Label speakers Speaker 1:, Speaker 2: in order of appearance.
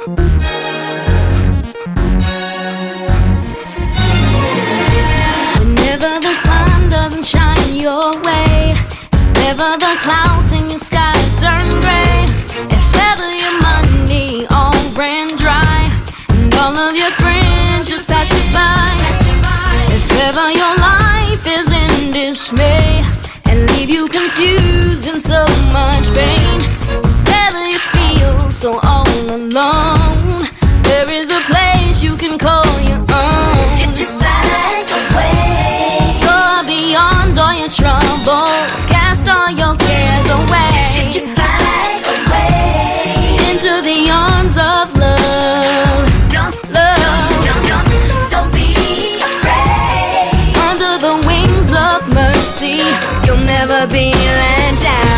Speaker 1: Whenever the sun doesn't shine your way, if ever the clouds in your sky turn gray, if ever your money all ran dry, and all of your friends just pass you by, if ever your life is in dismay, and leave you confused and so much pain, if ever you feel so all alone. of mercy. You'll never be let down.